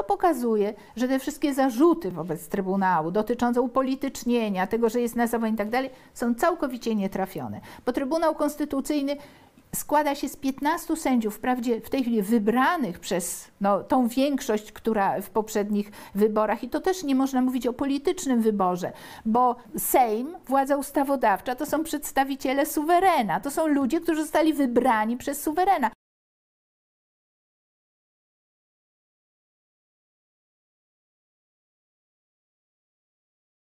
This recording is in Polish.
To pokazuje, że te wszystkie zarzuty wobec Trybunału dotyczące upolitycznienia, tego, że jest nazowań i tak dalej, są całkowicie nietrafione. Bo Trybunał Konstytucyjny składa się z 15 sędziów, wprawdzie w tej chwili wybranych przez no, tą większość, która w poprzednich wyborach, i to też nie można mówić o politycznym wyborze, bo Sejm, władza ustawodawcza, to są przedstawiciele suwerena, to są ludzie, którzy zostali wybrani przez suwerena.